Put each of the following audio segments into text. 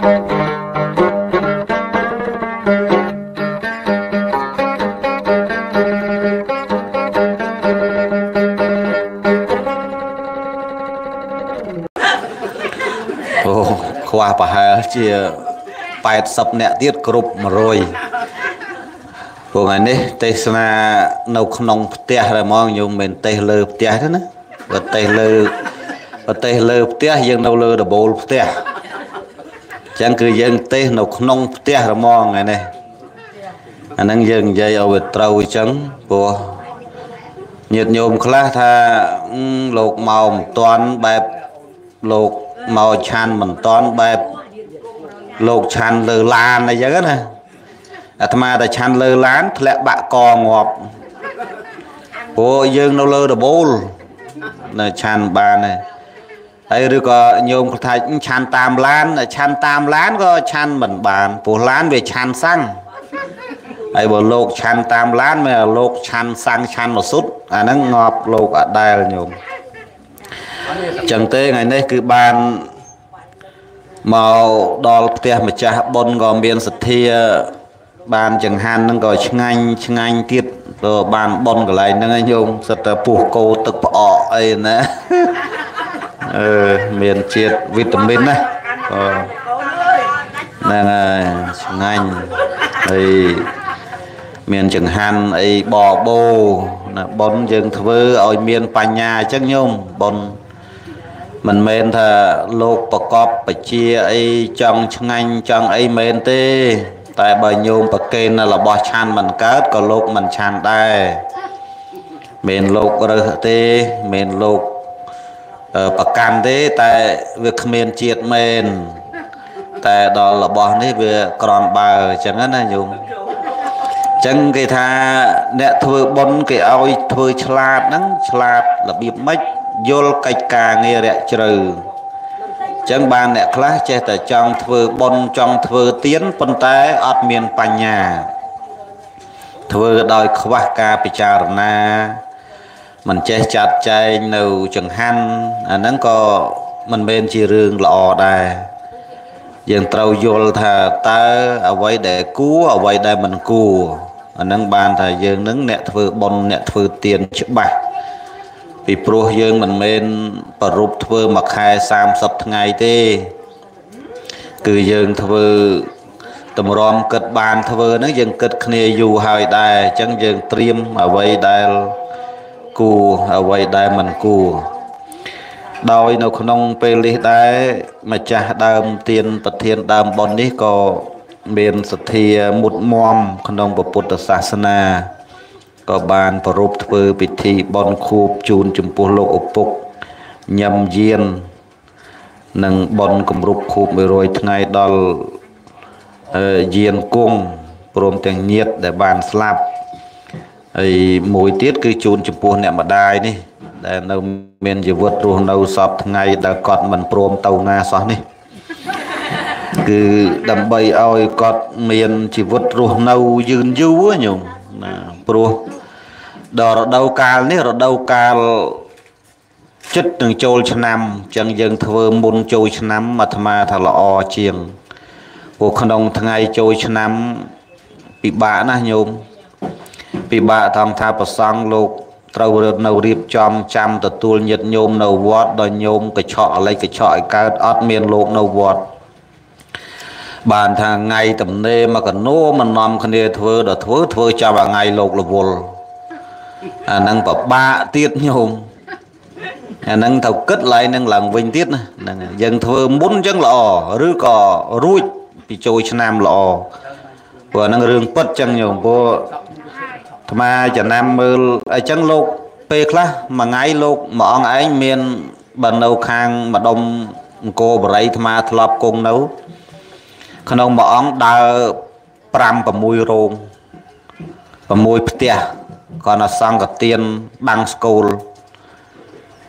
អូខ្វះប្រហែលជា80អ្នកទៀតគ្រប់100ព្រោះថ្ងៃនេះទេសនានៅក្នុងផ្ទះតែហ្មងញោមមិនទេសលើផ្ទះទេណាបើទេសលើបើទេសលើផ្ទះយើងនៅលើដបូលផ្ទះអញ្ចឹងគឺយើងទេសនៅក្នុងផ្ទះតែហ្មងថ្ងៃនេះអាហ្នឹងយើងនិយាយឲ្យវាត្រូវអញ្ចឹងព្រោះញាតិញោមខ្លះថាលោកមកមិនតាន់បែបលោកមកឆាន់មិនតាន់បែបលោកឆាន់លើឡានអីចឹងណាអាត្មាតែឆាន់លើឡានធ្លាក់បាក់កងាប់ព្រោះយើងនៅលើដបូលនៅឆាន់បានហើយ ហើយឬក៏ញោមថាឆាន់តាមឡានឆាន់តាមឡានក៏ឆាន់មិនបានព្រោះឡានវាឆាន់សាំងហើយបើលោកឆាន់តាមឡានមិនលោកឆាន់សាំងឆាន់មកសុទ្ធអាហ្នឹងងាប់លោកអដែលញោមចឹងទេថ្ងៃនេះគឺបានមកដល់ផ្ទះម្ចាស់ប៉ុនក៏មានសទ្ធាបានចង្ហាន់ហ្នឹងក៏ឆ្ងាញ់ឆ្ងាញ់ទៀតក៏បានប៉ុនកន្លែងហ្នឹងឯងញោមសិតតែពោះគោទឹកផ្អកអីណា អឺមានជាតិវីតាមីនណាហ្នឹងហើយឆ្ងាញ់ហើយមានចង្ហាន់អីបបោណាប៉ុនយើងធ្វើឲ្យមានបញ្ញាអញ្ចឹងញោមប៉ុនមិនមែនថាលោកប្រកបបជាអីចង់ឆ្ងាញ់ចង់អីមែនទេ តែបើញោមប្រកេនរបស់ឆានមិនកើតក៏លោកមិនឆានដែរមិនលោករើសទេមិនលោក ប្រកាន់ទេតែវាគ្មានជាតិមែនតែដល់របស់នេះវាក្រនបើអញ្ចឹងណាញោមចឹងគេថាអ្នកធ្វើបុណ្យគេឲ្យធ្វើឆ្លាតហ្នឹងឆ្លាតរបៀបម៉េចយល់កិច្ចការងាររយៈជ្រៅចឹងបានអ្នកខ្លះចេះតែចង់ធ្វើបុណ្យចង់ធ្វើទានប៉ុន្តែអត់មានបញ្ញាធ្វើដោយខ្វះការពិចារណា មិនចេះចាត់ចែងនៅចង្ហាន់អាហ្នឹងក៏មិនមែនជារឿងល្អដែរយើងត្រូវយល់ថាតើអ្វីដែលគួរអ្វីដែលមិនគួរអាហ្នឹងបានថាយើងនឹងអ្នកធ្វើបុណ្យអ្នកធ្វើទានច្បាស់ពីព្រោះយើងមិនមែនប្ររូបធ្វើមួយខែ30ថ្ងៃទេ គឺយើងធ្វើតម្រាំគិតបានធ្វើហ្នឹងយើងគិតគ្នាយូរហើយដែរអញ្ចឹងយើងត្រៀមអ្វីដែល គួរអ្វីដែលមិនគួរដោយនៅក្នុងពេលនេះដែរម្ចាស់ដើមទៀនប្រធានដើមប៉ុននេះក៏មានសទ្ធាមុតមមក្នុងពុទ្ធសាសនាក៏បានប្រពធ្វើពិធីបន់ខួបជូនចំពោះលោកឪពុកញឹមយាននិងបន់គម្រប់ខួប100ថ្ងៃដល់យានគង់ព្រមទាំងញាតដែលបានស្លាប់ ហើយមួយទៀតគឺជូនចំពោះអ្នកម្ដាយនេះ ដែលនៅ មានជីវិតរស់នៅសពថ្ងៃដែលគាត់មិនព្រមទៅណាសោះនេះគឺដើម្បីឲ្យគាត់មានជីវិតរស់នៅយឺនយូរញោមណាព្រោះដល់រដូវកាលនេះរដូវកាលចិត្តនឹងចូលឆ្នាំអញ្ចឹងយើងធ្វើមុនចូលឆ្នាំអាត្មាថាល្អជាងព្រោះក្នុងថ្ងៃចូលឆ្នាំពិបាកណាស់ញោម ពិបាកថងថាប្រសង់លោកត្រូវនៅរៀបចំចាំទទួលញាតញោមនៅវត្តដល់ញោមកញ្ឆក់អលិចកញ្ឆក់ឲ្យកើតអត់មានលោកនៅវត្តបានថាថ្ងៃតំណេមកកណោមិននាំគ្នាធ្វើដល់ធ្វើធ្វើចាំអាថ្ងៃលោករវល់អាហ្នឹងពិបាកទៀតញោមអាហ្នឹងត្រូវគិតឡើងនឹងឡើងវិញទៀតណាហ្នឹងយើងធ្វើមុនអញ្ចឹងល្អឬក៏រួចពីចូលឆ្នាំល្អព្រោះហ្នឹងរឿងពិតអញ្ចឹងញោមព្រោះ អាត្មាចំណាំមើលអញ្ចឹងលោកពេលខ្លះមួយថ្ងៃលោកមួយអង្គឯងមានបើនៅខាងម្ដុំអង្គរបរិយអាត្មាធ្លាប់គង់នៅ ក្នុងមួយអង្គដើរ5 6រោង6ផ្ទះគាត់ដល់សង្កទៀនបាំងស្គូល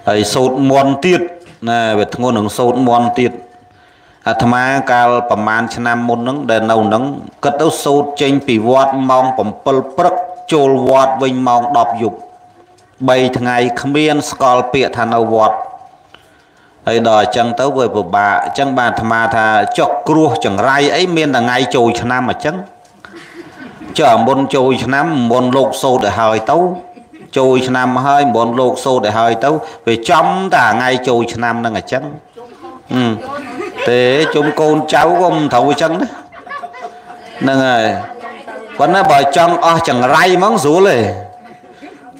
ហើយសោតមន់ទៀតណាវាធ្ងន់នឹងសោតមន់ទៀតអាត្មាកាលប្រហែលឆ្នាំមុនហ្នឹងដែលនៅហ្នឹងគិតទៅសោតចេញពីវត្តម៉ោង7ព្រឹក ចូលវត្តវិញម៉ោង10យប់3ថ្ងៃគ្មានស្គាល់ពាក្យថានៅវត្តហើយដល់អញ្ចឹងទៅវាពិបាកអញ្ចឹងបានអាត្មាថាចុកគ្រោះចង្រៃអីមានតែថ្ងៃចូលឆ្នាំអញ្ចឹងចុះមុនចូលឆ្នាំមុនលោកសោតឲ្យហើយទៅចូលឆ្នាំហើយមុនលោកសោតឲ្យហើយទៅវាចំតែថ្ងៃចូលឆ្នាំហ្នឹងអញ្ចឹងទេជុំកូនចៅក៏មិនត្រូវអញ្ចឹងណាហ្នឹងហើយ ប៉ុន្តែបើចង់អស់ចង្រៃហ្មងស្រួលទេ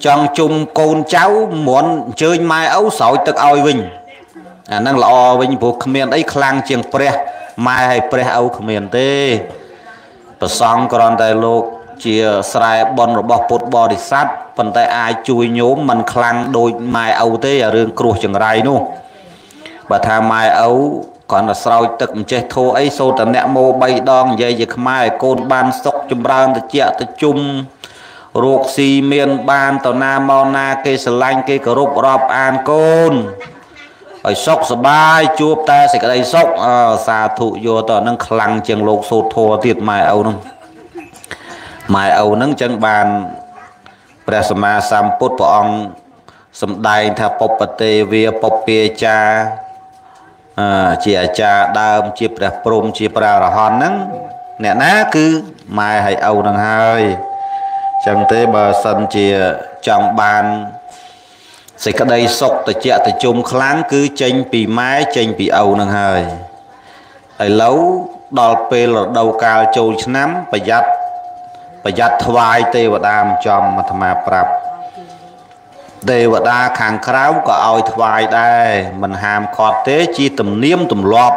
ចង់ជុំកូនចៅមុនអញ្ជើញម៉ែឪស្រោចទឹកឲ្យវិញអាហ្នឹងល្អវិញព្រោះគ្មានអីខ្លាំងជាងព្រះម៉ែឲ្យព្រះឪគ្មានទេប្រសងគ្រាន់តែលោកជាស្រែបនរបស់ពុទ្ធបរិស័ទប៉ុន្តែអាចជួយញោមមិនខ្លាំងដូចម៉ែឪទេអារឿងគ្រោះចង្រៃនោះបើថាម៉ែឪ គ្រាន់តែស្រោចទឹកមិនចេះធូរអីសូតែអ្នកម៉ូ3ដងនិយាយជាខ្មែរកូនបានសុកចម្រើនតិចតិជុំរោគស៊ីមានបានតណាមកណា គេស្រឡាញ់គេគោរពរាប់អានកូនឲ្យសុខសបាយជួបតែសេចក្តីសុខអសាធុយោតនឹងខ្លាំងជាងលោកសូត្រធัวទៀតម៉ែឪនោះម៉ែឪនឹងចឹងបានព្រះសម្មាសម្ពុទ្ធព្រះអង្គសម្ដែងថាបពតេវាបពាចា ជាអាចារ្យដើម ជាព្រះព្រំជាព្រះអរហន្តហ្នឹងអ្នកណាគឺម៉ែហើយឪនឹងហើយចឹងទេបើសិនជាចង់បានសេចក្តីសុខតិចតិជុំខ្លាំងគឺចេញពីម៉ែចេញពីឪនឹងហើយឥឡូវដល់ពេលរដូវកាលចូលឆ្នាំប្រយ័ត្នប្រយ័ត្នថ្វាយទេវតាមិនចំអាត្មាប្រាប់ ទេវតាខាងក្រៅក៏ឲ្យថ្វាយដែរមិនហាមឃាត់ទេជាទំនៀមទម្លាប់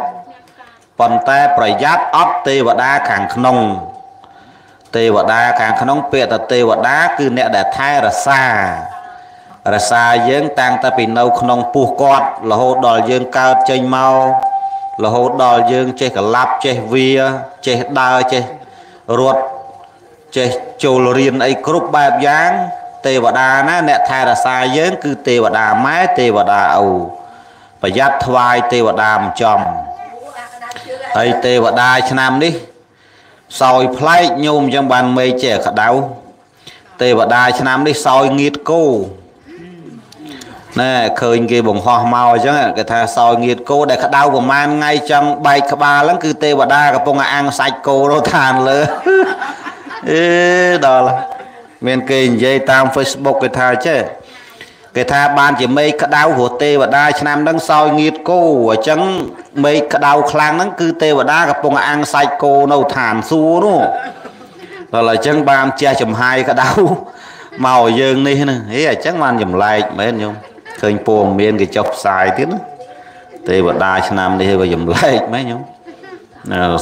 ប៉ុន្តែប្រយ័ត្នអត់ទេវតាខាងក្នុង ទេវតាខាងក្នុងពាក្យថាទេវតា គឺអ្នកដែលថែរក្សារក្សាយើងតាំងតែពីនៅក្នុងពោះគាត់រហូតដល់យើងកើតចេញមករហូតដល់យើងចេះកលាប់ចេះវាចេះដើរចេះរត់ចេះចូលរៀនអីគ្រប់បែបយ៉ាង ទេវតាណាអ្នកថែរក្សាយើង គឺទេវតាម៉ែទេវតាឪប្រយ័ត្នថ្វាយទេវតាមិនចំហើយទេវតាឆ្នាំនេះសោយប្លែកញោមអញ្ចឹងបានមេចេះក្តៅទេវតាឆ្នាំនេះសោយងៀតគោណែឃើញគេបង្ហោះមកអញ្ចឹងគេថាសោយងៀតគោដែលក្តៅប្រហែលថ្ងៃចឹងបែកក្បាលហ្នឹងគឺទេវតាកំពុងអាំងសាច់គោទៅឋានលើអេដល់ មានគេនិយាយតាម Facebook គេថាចេះគេថាបានជាមេឃក្តៅព្រោះទេវតាឆ្នាំហ្នឹងសោយងៀតគោអញ្ចឹងមេឃក្តៅខ្លាំងហ្នឹងគឺទេវតាកំពុងអាំងសាច់គោនៅឋានសួគ៌នោះដល់អញ្ចឹងបានជះចំហាយក្តៅមកយើងនេះណាហេអញ្ចឹងបានចម្លែកមែនញោមឃើញពងមានគេចុះផ្សាយទៀតណាទេវតាឆ្នាំនេះវាចម្លែកមែនញោម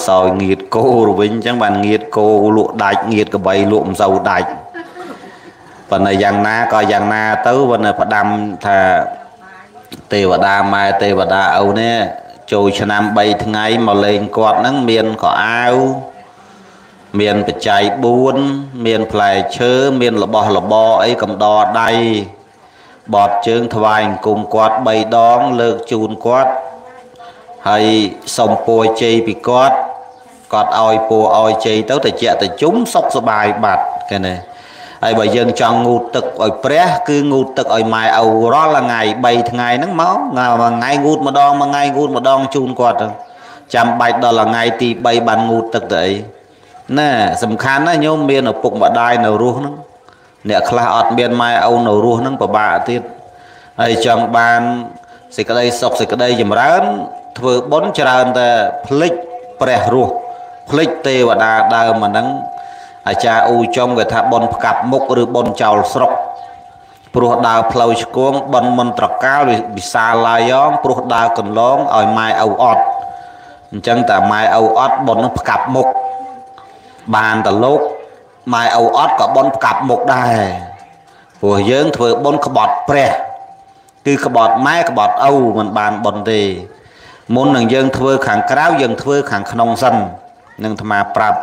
សោយងៀតគោរវិញអញ្ចឹងបានងៀតគោលក់ដាច់ងៀតកបីលក់មិនសូវដាច់ ប៉ុន្តែយ៉ាងណាក៏យ៉ាងណាទៅប៉ុន្តែផ្ដាំថាទេវតាម៉ែទេវតាឪនេះចូលឆ្នាំ3ថ្ងៃមកលេងគាត់ហ្នឹងមានកៅអាវមានបច្ច័យ4មានផ្លែឈើមានរបស់របរអីកំដរដៃបត់ជើងថ្វាយអង្គមគាត់3ដងលើកជូនគាត់ហើយសុំពួយជ័យពីគាត់គាត់ឲ្យពួរឲ្យជ័យទៅតិចតិជុំសុខសบายបាត់គេណា ហើយបើយើងចង់ងូតទឹកឲ្យព្រះគឺងូតទឹកឲ្យម៉ែឪរាល់ថ្ងៃ3ថ្ងៃហ្នឹងមកមួយថ្ងៃងូតម្ដងមួយថ្ងៃងូតម្ដងជូនគាត់ចាំបាច់ដល់ថ្ងៃទី3បានងូតទឹកទៅអីណាសំខាន់ណាញោមមានឪពុកម្ដាយនៅរស់ហ្នឹងអ្នកខ្លះអត់មានម៉ែឪនៅរស់ហ្នឹងពិបាកទៀតហើយចង់បានសេចក្តីសុខសេចក្តីចម្រើន ធ្វើបុណ្យច្រើនតែភ្លេចព្រះរស់ភ្លេចទេវតាដើមអាហ្នឹង អាចារ្យអ៊ូចំគេថាបនផ្កាប់មុខឬបនចោលស្រុកព្រោះដើរផ្លូវឆ្គងបនមន្ត្រកាលវិសាលាយ៉ងព្រោះដើរកន្លងឲ្យម៉ែឪអត់អញ្ចឹងតែម៉ែឪអត់បននឹងផ្កាប់មុខបានតលោកម៉ែឪអត់ក៏បនផ្កាប់មុខដែរព្រោះយើងធ្វើបនក្បត់ព្រះគឺក្បត់ម៉ែក្បត់ឪមិនបានបនទេមុននឹងយើងធ្វើខាងក្រៅយើងធ្វើខាងក្នុងសិននឹងអាត្មាប្រាប់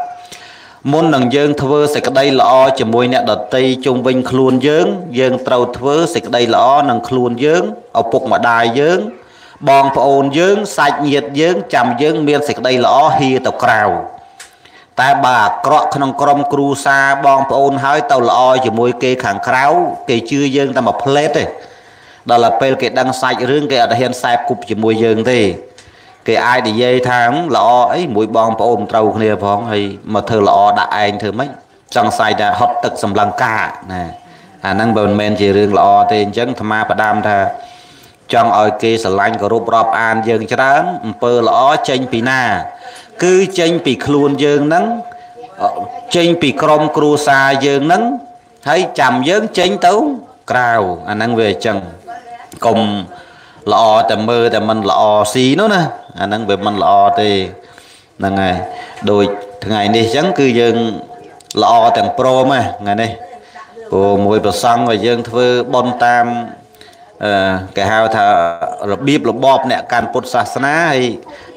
មុននឹងយើងធ្វើសេចក្តីល្អជាមួយអ្នកដតីជុំវិញខ្លួនយើង យើងត្រូវធ្វើសេចក្តីល្អនឹងខ្លួនយើងឪពុកម្ដាយយើង បងប្អូនយើងសាច់ញាតិយើងចាំយើងមានសេចក្តីល្អហៀទៅក្រៅតែបើអាក្រក់ក្នុងក្រុមគ្រួសារបងប្អូនហើយទៅល្អជាមួយគេខាងក្រៅគេជឿយើងតែមួយផ្លេតទេដល់ទៅពេលគេដឹងសាច់រឿងគេអត់ហ៊ានសែបគប់ជាមួយយើងទេ គេអាចនិយាយថាល្អអីមួយបងប្អូនត្រូវគ្នាផងហើយមកធ្វើល្អដាក់ឯងធ្វើម៉េចសង្ស័យថាហត់ទឹកសម្លឹងកាណាអាហ្នឹងបើមិនមែនជារឿងល្អទេអញ្ចឹងអាត្មាផ្ដាំថាចង់ឲ្យគេស្រឡាញ់គោរពរាប់អានយើងច្រើនអំពើល្អចេញពីណា គឺចេញពីខ្លួនយើងហ្នឹងចេញពីក្រុមគ្រួសារយើងហ្នឹងហើយចាំយើងចេញទៅក្រៅអាហ្នឹងវាអញ្ចឹងកុំ ល្អតែមើលតែមិនល្អស៊ីនោះណាអាហ្នឹងវាមិនល្អទេហ្នឹងហើយដូចថ្ងៃនេះអញ្ចឹងគឺយើងល្អទាំងព្រមហ្នឹងថ្ងៃនេះព្រោះមួយប្រសង់ឲ្យយើងធ្វើបន់តាមអឺគេហៅថារបៀបរបបអ្នកកាន់ពុទ្ធសាសនាហើយ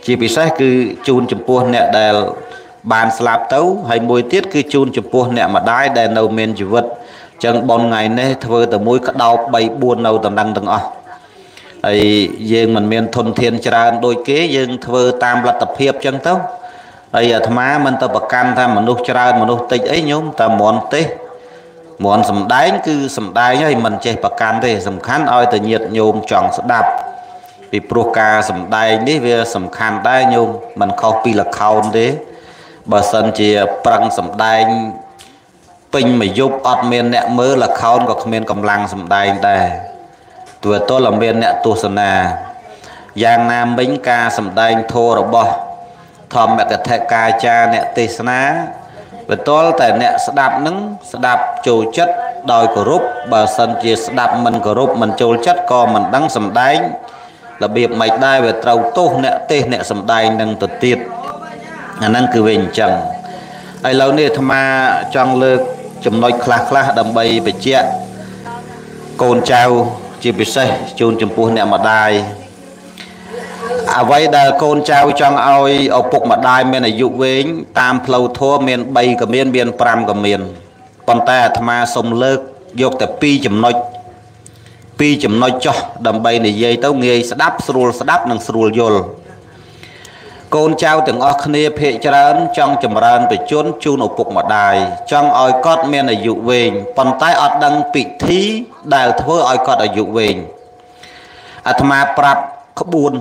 ជាពិសេសគឺជូនចំពោះអ្នកដែលបានស្លាប់ទៅហើយមួយទៀតគឺជូនចំពោះអ្នកម្ដាយដែលនៅមានជីវិតចឹងប៉ុនថ្ងៃនេះធ្វើតែមួយក្តោប3 4នៅតំណឹងទាំងអស់ ហើយយើងមិនមានធនធានច្រើនដូចគេយើងធ្វើតាមលទ្ធភាពចឹងទៅហើយអាត្មាមិនទៅប្រកាន់ថាមនុស្សច្រើនមនុស្សតិចអីញោមតែមន់តាមន់សំដែងគឺសំដែងហើយមិនចេះប្រកាន់ទេសំខាន់ឲ្យតែញាតញោមចង់ស្ដាប់ពីព្រោះការសំដែងនេះវាសំខាន់ដែរញោមមិនខុសពីលខោនទេបើសិនជាប្រឹងសំដែងពេញមួយយប់អត់មានអ្នកមើលលខោនក៏គ្មានកម្លាំងសំដែងដែរ ទោះទល់តែមានអ្នកទស្សនាយ៉ាងណាមិញការសំដែងធម៌របស់ធម្មកថាកាចាអ្នកទេសនាបន្ទាល់តែអ្នកស្ដាប់នឹងស្ដាប់ចូលចិត្តដោយគោរពបើសិនជាស្ដាប់មិនគោរពមិនចូលចិត្តក៏មិនដឹងសំដែងរបៀបមិនដែរវាត្រូវទោសអ្នកទេសអ្នកសំដែងនឹងទៅទៀតអាហ្នឹងគឺវាអញ្ចឹងហើយឥឡូវនេះអាត្មាចង់លើកចំណុចខ្លះខ្លះដើម្បីបញ្ជាក់កូនចៅ ជាពិសេសជូនចំពោះអ្នកម្ដាយអ្វីដែលកូនចៅចង់ឲ្យឪពុកម្ដាយមានអាយុវែងតាមផ្លូវធម៌មាន3ក៏មានមាន5ក៏មានប៉ុន្តែអាត្មាសូមលើកយកតែ2ចំណុច2ចំណុចចោះដើម្បីនិយាយទៅងាយស្ដាប់ស្រួលស្ដាប់និងស្រួលយល់ កូនចៅទាំងអស់គ្នាភាកច្រើន ចង់ចម្រើនបជនជូនឪពុកម្ដាយចង់ឲ្យគាត់មានអាយុវែងប៉ុន្តែអត់ដឹងពិធីដែលធ្វើឲ្យគាត់អាយុវែងអាត្មាប្រាប់ក្បួន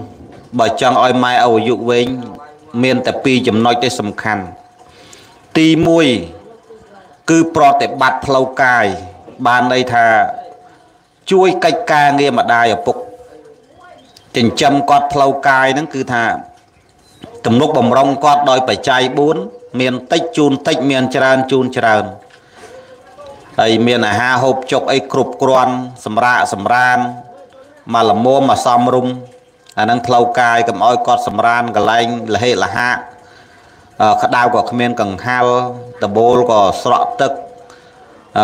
បើចង់ឲ្យម៉ែអាយុវែងមានតែពីរចំណុចទេសំខាន់ទី1គឺប្រតិបត្តិផ្លូវកាយបានន័យថាជួយកិច្ចការងារម្ដាយឪពុកចិញ្ចឹមគាត់ផ្លូវកាយហ្នឹងគឺថា ទំនុកបំរុងគាត់ដោយបច្ច័យ4មានតិចជូនតិចមានច្រើនជូនច្រើនហើយមានអាហារហូបចុកអីគ្រប់គ្រាន់សម្រាកសម្រានមកលមមមកសំរុំអានឹងផ្លូវកាយកុំឲ្យគាត់សម្រានកលែងលហេលហាក្តៅក៏គ្មានកង្ហាល់ដបូលក៏ស្រក់ទឹក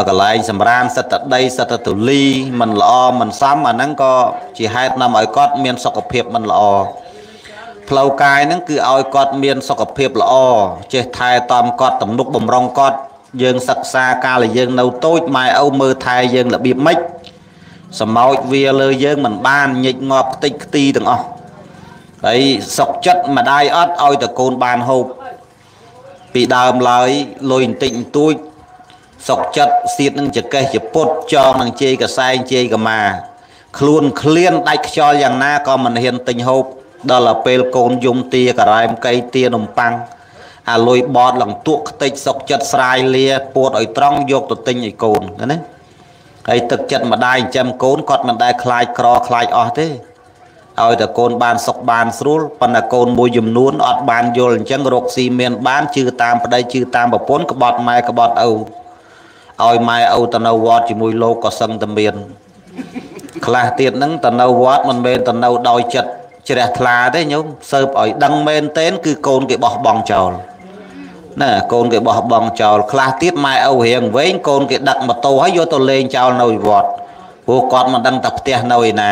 កលែងសម្រានសិតតដីសិតតទូលីមិនល្អមិនសមអាហ្នឹងក៏ជាហេតុនាំឲ្យគាត់មានសុខភាពមិនល្អ ផ្លូវកាយហ្នឹងគឺឲ្យគាត់មានសុខភាពល្អចេះថែទាំគាត់ទំនុកបំរុងគាត់យើងសិក្សាកាលយើងនៅតូចម៉ែឪមើលថែយើងរបៀបម៉េចសម្ោចវាលើយើងមិនបានញិចងាប់ខ្ទេចខ្ទីទាំងអស់ហើយសុកចិត្តម្ដាយអត់ឲ្យតកូនបានហូបពីដើមឡើយលុយបន្តិចបន្តួចសុកចិត្តសៀតនឹងចកេះចពុតចងនឹងជេយកសែងជេយកម៉ាខ្លួនឃ្លានដាច់ខ្យល់យ៉ាងណាក៏មិនហ៊ានទិញហូប ដល់ទៅពេលកូនយំទាការ៉ែមកៃទានំប៉័ងអាលុយបតលងទក់ខ្ទេចសុកចិត្តស្រាយលាពួតឲ្យត្រង់យកទៅទិញឲ្យកូនណាហើយទឹកចិត្តម្ដាយចិញ្ចឹមកូនគាត់មិនដែលខ្លាចក្រខ្លាចអស់ទេឲ្យតែកូនបានសុខបានស្រួលប៉ុន្តែកូនមួយចំនួនអត់បានយល់អញ្ចឹងរកស៊ីមានបានជឿតាមប្តីជឿតាមប្រពន្ធក្បត់ម៉ែក្បត់ឪឲ្យម៉ែឪទៅនៅវត្តជាមួយលោកក៏សឹងតែមានខ្លះទៀតហ្នឹងទៅនៅវត្តមិនមែនទៅនៅដោយចិត្ត ជ្រះថ្លាទេញោមសើបឲ្យដឹងមែនទែនគឺកូនគេបោះបង់ចោលណាកូនគេបោះបង់ចោលខ្លះទៀតម៉ែឪរៀងវែងកូនគេដឹកម៉ូតូហើយយកទៅលេងចោលនៅវត្តព្រោះគាត់មិនដឹងថាផ្ទះនៅឯណា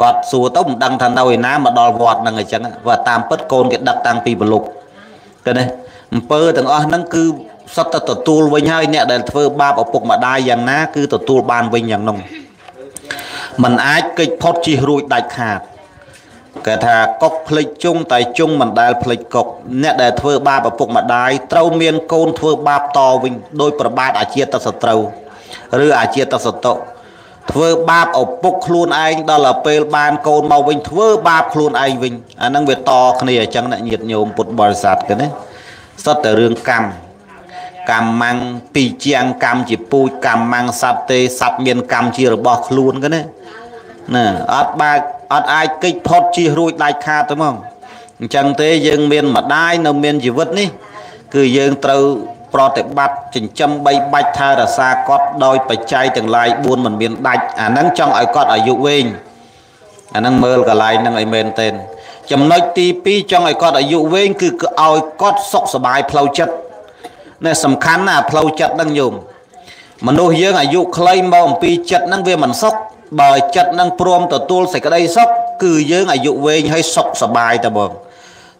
គាត់សួរទៅមិនដឹងថានៅឯណាមកដល់វត្តហ្នឹងអញ្ចឹងព្រោះតាមពិតកូនគេដឹកតាំងពីប្រលុកទៅនេះអំពើទាំងអស់ហ្នឹងគឺសុទ្ធតែទទួលវិញហើយអ្នកដែលធ្វើបាបឪពុកម្ដាយយ៉ាងណាគឺទទួលបានវិញយ៉ាងនោះมันអាចកិច្ចផុតជិះរួចដាច់ខាត គេថាកុកភ្លេចជុងតែជុងមិនដែលភ្លេចកុកអ្នកដែលធ្វើបាបឪពុកម្ដាយត្រូវមានកូនធ្វើបាបតវិញដោយប្របាទអាជាតសត្រូវឬអាជាតសតុធ្វើបាបឪពុកខ្លួនឯងដល់ទៅពេលបានកូនមកវិញធ្វើបាបខ្លួនឯងវិញអាហ្នឹងវាតគ្នាអញ្ចឹងអ្នកញាតិញោមពុទ្ធបរិស័ទគេណាសុទ្ធតែរឿងកម្មកម្មងពីជាងកម្មជាពូជកម្មងសត្វទេសត្វមានកម្មជារបស់ខ្លួនគេណា ណាអត់បើកអត់អាចគេចផុតជិះរួចដាច់ខាតទេហ្មងអញ្ចឹងទេយើងមានម្ដាយនៅមានជីវិតនេះ គឺយើងត្រូវប្រតិបត្តិចិញ្ចឹមបីបាច់ថែរក្សាគាត់ដោយបច្ច័យទាំងឡាយ4មិនមានដាច់អាហ្នឹងចង់ឲ្យគាត់អាយុវែងអាហ្នឹងមើលកន្លែងហ្នឹងឲ្យមែនទេចំណុចទី2ចង់ឲ្យគាត់អាយុវែងគឺឲ្យគាត់សុខសប្បាយផ្លូវចិត្តនេះសំខាន់ណាផ្លូវចិត្តហ្នឹងយមមនុស្សយើងអាយុខ្លីមកអំពីចិត្តហ្នឹងវាមិនសុខ បើចិត្តហ្នឹងព្រមទទួលសេចក្តីសុខគឺយើងអាយុវែងហើយសុខសบายតើបង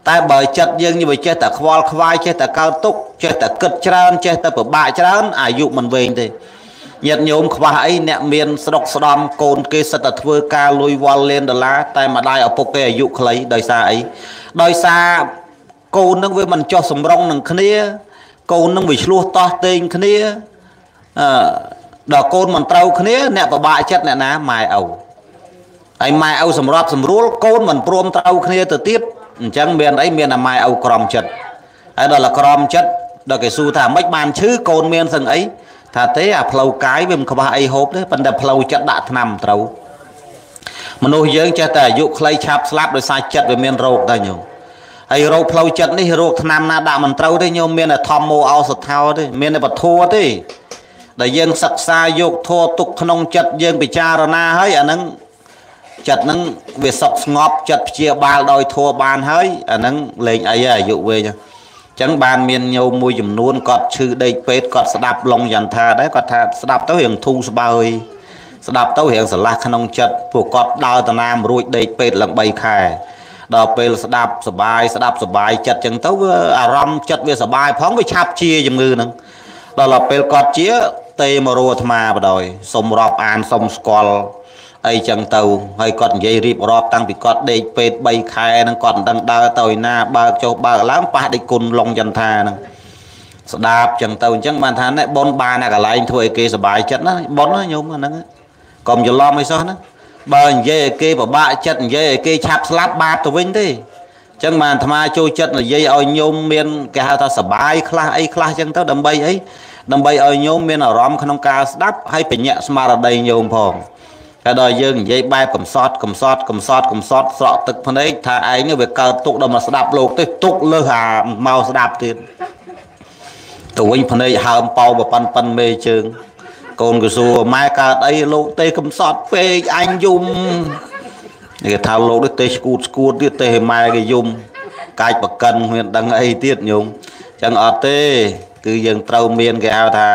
តែបើចិត្តយើងវាចេះតែខ្វល់ខ្វាយចេះតែកើតទុកចេះតែគិតច្រើនចេះតែពិបាកច្រើនអាយុមិនវែងទេញាតិញោមខ្វះអីអ្នកមានស្រុកស្ដំកូនគេសិតតែធ្វើការលុយវល់លេនដុល្លារតែម្ដាយឪពុកគេអាយុខ្លីដោយសារអីដោយសារកូននឹងវាមិនចោះសម្រងនឹងគ្នាកូននឹងវាឆ្លោះតោះតេងគ្នាអឺ ដល់កូនមិនត្រូវគ្នាអ្នកពិបាកចិត្តអ្នកណាម៉ែឪហើយម៉ែឪសម្រាប់សម្រួលកូនមិនព្រមត្រូវគ្នាទៅទៀតអញ្ចឹងមានអីមានអាម៉ែឪក្រំចិត្តហើយដល់ក្រំចិត្តដល់គេសួរថាម៉េចបានឈឺកូនមានសឹងអីថាទេអាផ្លូវកាយវាមិនខ្វះអីហូបទេប៉ុន្តែផ្លូវចិត្តដាក់ថ្នាំត្រូវមនុស្សយើងចេះតែអាយុខ្លីឆាប់ស្លាប់ដោយសារចិត្តវាមានរោគដែរញោមហើយរោគផ្លូវចិត្តនេះរោគថ្នាំណាដាក់មិនត្រូវទេញោមមានតែធម្មោអោសថោទេមានតែពធัวទេ ដែលយើងសិក្សាយកធัวទុកក្នុងចិត្តយើងពិចារណាហើយអាហ្នឹងចិត្តហ្នឹងវាសុខស្ងប់ចិត្តព្យាបាលដោយធัวបានហើយអាហ្នឹងលេងអីអាយុវែងចឹងបានមានញោមមួយចំនួនគាត់ឈឺដេកពេទ្យគាត់ស្ដាប់ឡុងយន្តាដែរគាត់ថាស្ដាប់ទៅរៀងធូរស្បើយស្ដាប់ទៅរៀងស្រឡះក្នុងចិត្តពួកគាត់ដើរតាណាមរួចដេកពេទ្យឡើង3ខែដល់ពេលស្ដាប់សបាយស្ដាប់សបាយចិត្តចឹងទៅវាអារម្មណ៍ចិត្តវាសបាយផងវាឆាប់ជាជំងឺហ្នឹងដល់ពេលគាត់ជា ទេមករੂអាត្មាបដ ாய் សុំរាប់អានសុំស្គាល់អីចឹងទៅហើយគាត់និយាយរៀបរាប់តាំងពីគាត់ដេកពេទ្យ3ខែហ្នឹងគាត់មិនដឹងដើរទៅឯណាបើកចុះបើកឡើងប៉ះដេកគុណឡុងចន្ទថាហ្នឹងស្ដាប់ចឹងទៅអញ្ចឹងបានថាណែប៉ុនបានអាកន្លែងធ្វើឲ្យគេសុបាយចិត្តណាប៉ុនណាញោមហ្នឹងកុំច្រឡំអីសោះណាបើនិយាយឲ្យគេពិបាកចិត្តនិយាយឲ្យគេឆាប់ស្លាប់បាបទៅវិញទេអញ្ចឹងបានអាត្មាចូលចិត្តនិយាយឲ្យញោមមានគេហៅថាសុបាយខ្លះអីខ្លះអញ្ចឹងទៅដើម្បីអី ដើម្បីឲ្យញោមមានអារម្មណ៍ក្នុងការស្ដាប់ហើយបញ្ញាក់ស្មារតីញោមផងតែដល់យើងនិយាយបែបកំសត់កំសត់កំសត់កំសត់ស្រក់ទឹកភ្នែកថាឯងវាកើតទុកដល់មកស្ដាប់លោកទេទុកលើសអាមកស្ដាប់ទៀតទៅវិញភ្នែកហើមប៉ោបប៉ាន់ប៉ាន់មេជើង កូនក៏សួរម៉ែកើតអីលោកទេកំសត់ពេកអញយំគេថាលោកនេះទេស្គូតស្គួតទៀតទេម៉ែគេយំកាច់បកិនមានដឹងអីទៀតញោមចឹងអត់ទេ គឺយើងត្រូវមានគេហៅថា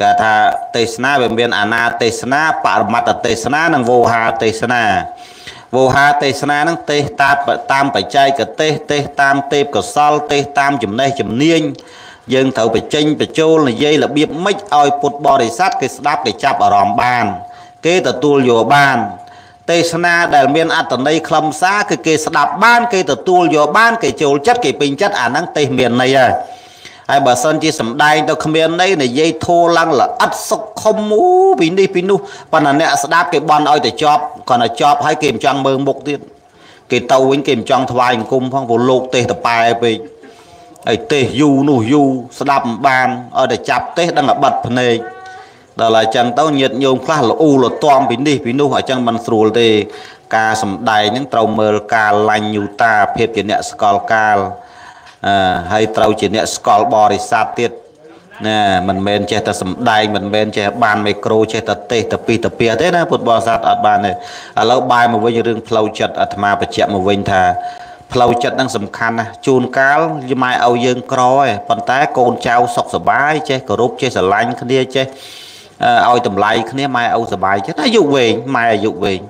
គេថាទេសនាវាមានអាណាទេសនាបរមត្តទេសនានិងវោហាទេសនាវោហាទេសនានឹងទេសតាមតាមបច្ចេកទេសទេសតាមទេពកសលទេសតាមចំណេះជំនាញយើងត្រូវបញ្ចេញបញ្ចូលនិយាយរបៀបម៉េចឲ្យពុទ្ធបរិស័ទគេស្ដាប់គេចាប់អារម្មណ៍បាន គេទទួលយកបានទេសនាដែលមានអត្តន័យខ្លឹមសារគឺគេស្ដាប់បាន គេទទួលយកបាន គេចូលចិត្តគេពេញចិត្តអាហ្នឹងទេសមានន័យហើយ ហើយបើសិនជាសំដែងទៅគ្មានន័យនិយាយធូរឡើងល្អិតសុខខុមអូពីនេះពីនោះប៉ុន្តែអ្នកស្ដាប់គេបន់ឲ្យតែចប់គាត់តែចប់ហើយគេមិនចង់មើលមុខទៀតគេទៅវិញគេមិនចង់ថ្វាយអង្គមផងព្រោះលោកទេសតប៉ែពេកហើយទេសយូរនោះយូរស្ដាប់មិនបានឲ្យតែចាប់ទេសដឹងតែបិទភ្នែកដល់ហើយចឹងទៅញាតញោមខ្លះលូលទាំពីនេះពីនោះអញ្ចឹងមិនស្រួលទេការសំដែងហ្នឹងត្រូវមើលការឡាញ់ញូតាភាពជាអ្នកស្កល់កាលអឺ ហើយត្រូវជាអ្នកស្កល់បរិស័ទទៀតណាមិនមែនចេះតែសំដែងមិនមែនចេះបានមីក្រូចេះតែទេសតែពីតាពះទេណាពុទ្ធបរិស័ទអត់បានទេឥឡូវបាយមកវិញរឿងផ្លូវចិត្តអាត្មាបច្ចៈមកវិញថាផ្លូវចិត្តនឹងសំខាន់ណាស់ជួនកាលយម៉ែឲ្យយើងក្រឯងប៉ុន្តែកូនចៅសុខសប្បាយចេះគោរពចេះស្រឡាញ់គ្នាចេះ ឲ្យតម្លៃគ្នាម៉ែឪសុបាយចិត្តអាយុវែងម៉ែអាយុវែង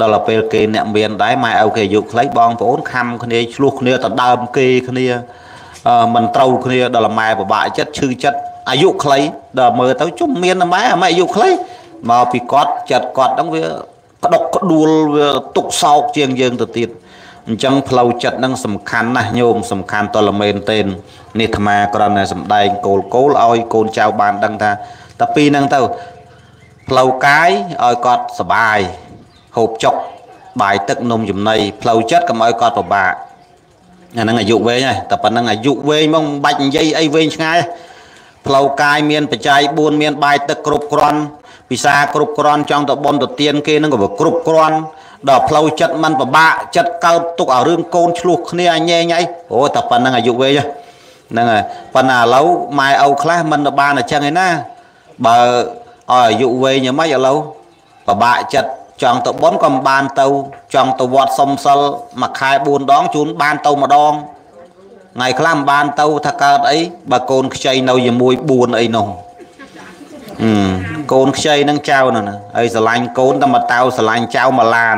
ដល់ទៅពេលគេអ្នកមានដែរម៉ែឪគេអាយុខ្លីបងប្អូនខំគ្នាឆ្លោះគ្នាទៅដើមគេគ្នាមិនត្រូវគ្នាដល់ម៉ែពិបាកចិត្តឈឺចិត្តអាយុខ្លីដល់មើលទៅជុំមានម៉ែម៉ែអាយុខ្លីមកពីគាត់ចិត្តគាត់ហ្នឹងវាក្តុកក្ដួលវាទុកសោកជាងយើងទៅទៀតអញ្ចឹងផ្លូវចិត្តនឹងសំខាន់ណាស់ញោមសំខាន់តលមែនទេនេះអាត្មាគ្រាន់តែសំដែងគោលគោលឲ្យកូនចៅបានដឹងថា តែពីហ្នឹងទៅផ្លូវកាយឲ្យគាត់សុបាយហូបចុកបាយទឹកនំចំណីផ្លូវចិត្តកុំឲ្យគាត់ពិបាកអាហ្នឹងអាយុវែងហើយតែប៉ុណ្្នឹងអាយុវែងមកមិនបាច់និយាយអីវែងឆ្ងាយផ្លូវកាយមានបច្ច័យ4មានបាយទឹកគ្រប់គ្រាន់ពិសាគ្រប់គ្រាន់ចង់ទៅបន់ទៅទៀនគេនឹងក៏គ្រប់គ្រាន់ដល់ផ្លូវចិត្តมันពិបាកចិត្តកើតទុកឲ្យរឿងកូនឆ្លោះគ្នាអញែងអីអូតែប៉ុណ្្នឹងអាយុវែងហ្នឹងហើយប៉ុន្តែឥឡូវម៉ែឪខ្លះមិនបានអញ្ចឹងឯណា បើឲ្យអាយុវែងយ៉ាងម៉េចឥឡូវពិបាកចិត្តចង់ទៅបន់ក៏មិនបានទៅ ចង់ទៅវត្តសុំសិលមួយខែ4ដងជូនបានទៅម្ដងថ្ងៃខ្លះមិនបានទៅថាកើតអីបើកូនខ្ចីនៅជាមួយ4អីនោះអឺកូនខ្ចីនឹងចៅនោះហើយស្រឡាញ់កូនតែមកតៅស្រឡាញ់ចៅមកឡាន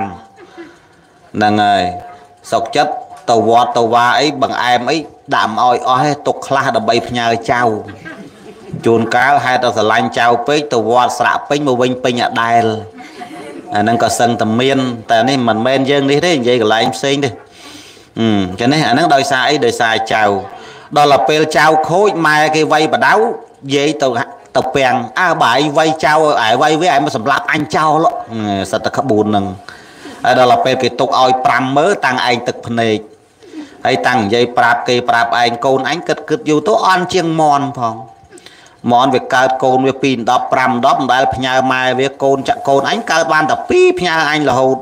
ហ្នឹងហើយសុកចិត្តទៅវត្តទៅវាអីបង្អែមអីដាក់មកឲ្យអស់ទេទុកខ្លះដើម្បីផ្ញើចៅ ជួនកាលហេតុតែស្រឡាញ់ចៅពេកទៅវត្តស្រាក់ពេញមកវិញពេញអដែលអាហ្នឹងក៏សឹងតែមានតែនេះមិនមែនយើងនេះទេនិយាយកន្លែងផ្សេងទេអឺចឹងនេះអាហ្នឹងដោយសារអីដោយសារចៅដល់ទៅពេលចៅខូចម៉ែគេវាយបដៅយាយទៅទៅពាំងអើបាយវាយចៅឲ្យវាយវាឯងមកសម្លាប់អញចោលសត្វតែក្បួនហ្នឹងហើយដល់ទៅពេលគេទុកឲ្យ5មើតាំងឯងទឹកភ្នែកហើយតាំងនិយាយប្រាប់គេប្រាប់ឯងកូនអញគិតគិតយូរទៅអន់ជាងមន់ផង មនវាកើតកូនវា2 10 5 10មិនដែលផ្ញើម៉ែវាកូនចាក់កូនអញកើតបានតែ2ផ្ញើអញរហូត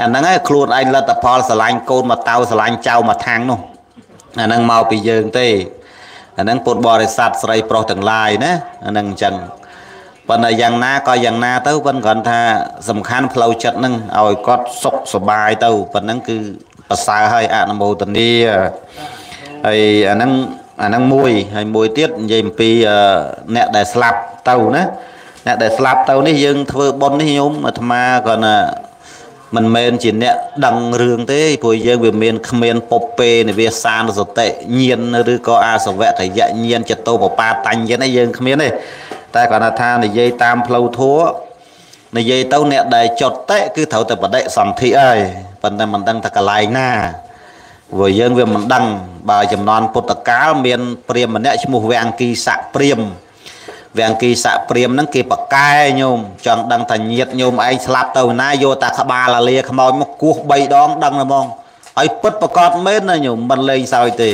អាហ្នឹងឯងខ្លួនឯងលទ្ធផលស្រឡាញ់កូនមកតៅស្រឡាញ់ចៅមកថាំងនោះអាហ្នឹងមកពីយើងទេអាហ្នឹងពុទ្ធបរិស័ទស្រីប្រុសទាំងឡាយណាអាហ្នឹងអញ្ចឹងប៉ុន្តែយ៉ាងណាក៏យ៉ាងណាទៅប៉ុន្តែគ្រាន់ថាសំខាន់ផ្លូវចិត្តហ្នឹងឲ្យគាត់សុខសบายទៅប៉ុណ្ណឹងគឺប្រសើរហើយអនុមោទនាហើយអាហ្នឹង អាហ្នឹងមួយហើយមួយទៀតនិយាយអំពីអ្នកដែលស្លាប់ទៅណាអ្នកដែលស្លាប់ទៅនេះយើងធ្វើបុណ្យនេះញោមអាត្មាគាត់ណាមិនមែនជាអ្នកដឹងរឿងទេព្រោះយើងវាមានគ្មានពពេនិវាសានសតិញាណឬក៏អាសវកយញាណចតោបបាតញ្ញនេះយើងគ្មានទេតែគាត់ថានិយាយតាមផ្លូវធัวនិយាយទៅអ្នកដែលចត់តិគឺត្រូវតែបដិសន្ធិហើយប៉ុន្តែមិនដឹងថាកន្លែងណា ព្រោះយើងវាមិនដឹងបើចំនួនពុទ្ធកាលមានព្រាហ្មណ៍ម្នាក់ឈ្មោះវាំងគីស័កព្រាហ្មណ៍វាំងគីស័កព្រាហ្មណ៍ហ្នឹងគេប្រកែញោមចង់ដឹងថាញាតញោមឯងស្លាប់ទៅណាយកតាក្បាលលាខ្មោចមកគោះ3ដងដឹងហ្មងហើយពិតប្រកបមែនណាញោមមិនលេងសើចទេ